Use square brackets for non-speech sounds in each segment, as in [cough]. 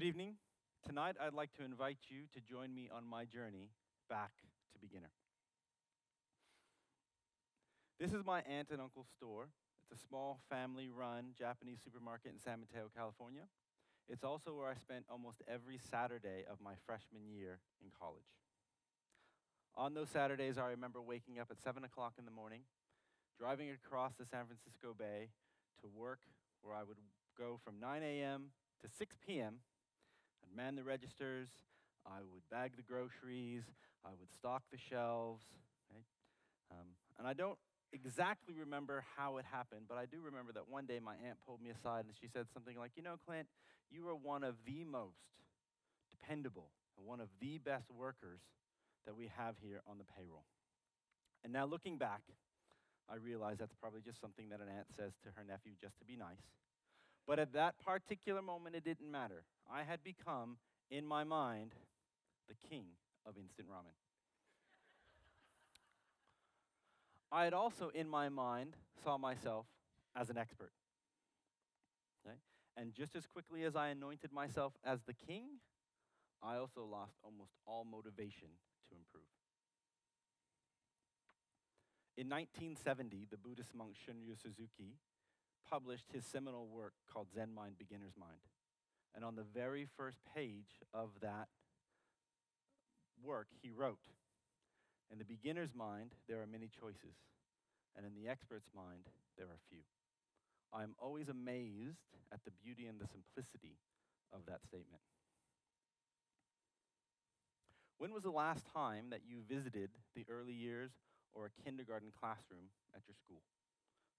Good evening. Tonight, I'd like to invite you to join me on my journey back to beginner. This is my aunt and uncle's store. It's a small family run Japanese supermarket in San Mateo, California. It's also where I spent almost every Saturday of my freshman year in college. On those Saturdays, I remember waking up at 7 o'clock in the morning, driving across the San Francisco Bay to work, where I would go from 9 a.m. to 6 p.m I'd man the registers, I would bag the groceries, I would stock the shelves, right? Um, and I don't exactly remember how it happened, but I do remember that one day my aunt pulled me aside and she said something like, You know, Clint, you are one of the most dependable and one of the best workers that we have here on the payroll. And now looking back, I realize that's probably just something that an aunt says to her nephew just to be nice. But at that particular moment, it didn't matter. I had become, in my mind, the king of instant ramen. [laughs] I had also, in my mind, saw myself as an expert. Okay? And just as quickly as I anointed myself as the king, I also lost almost all motivation to improve. In 1970, the Buddhist monk Shunryu Suzuki published his seminal work called Zen Mind, Beginner's Mind. And on the very first page of that work, he wrote In the beginner's mind, there are many choices, and in the expert's mind, there are few. I am always amazed at the beauty and the simplicity of that statement. When was the last time that you visited the early years or a kindergarten classroom at your school?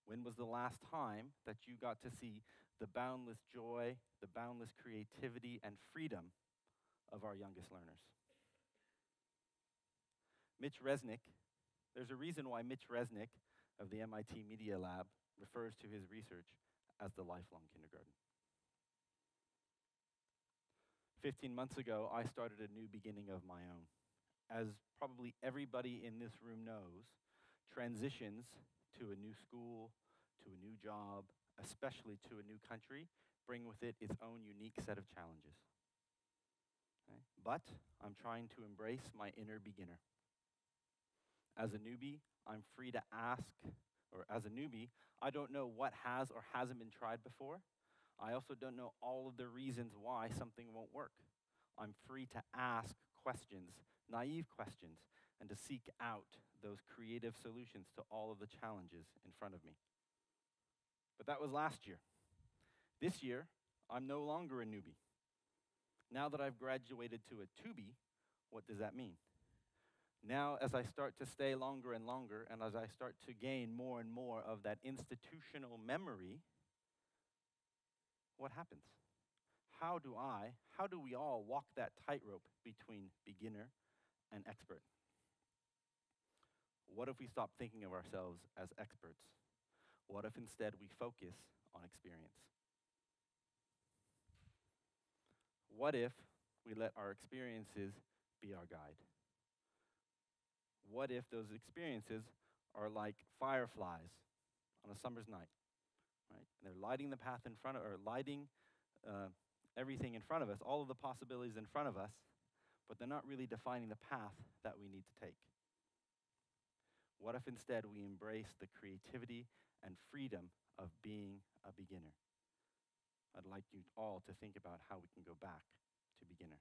When was the last time that you got to see the boundless joy, the boundless creativity, and freedom of our youngest learners? Mitch Resnick, there's a reason why Mitch Resnick of the MIT Media Lab refers to his research as the lifelong kindergarten. 15 months ago, I started a new beginning of my own. As probably everybody in this room knows, transitions to a new school, to a new job, especially to a new country, bring with it its own unique set of challenges. Okay? But I'm trying to embrace my inner beginner. As a newbie, I'm free to ask, or as a newbie, I don't know what has or hasn't been tried before. I also don't know all of the reasons why something won't work. I'm free to ask questions, naive questions, and to seek out those creative solutions to all of the challenges in front of me. But that was last year. This year, I'm no longer a newbie. Now that I've graduated to a 2B, what does that mean? Now, as I start to stay longer and longer, and as I start to gain more and more of that institutional memory, what happens? How do I, how do we all walk that tightrope between beginner and expert? What if we stop thinking of ourselves as experts? What if instead we focus on experience? What if we let our experiences be our guide? What if those experiences are like fireflies on a summer's night, right? And they're lighting the path in front of, or lighting uh, everything in front of us, all of the possibilities in front of us, but they're not really defining the path that we need to take. What if instead we embrace the creativity and freedom of being a beginner? I'd like you all to think about how we can go back to beginner.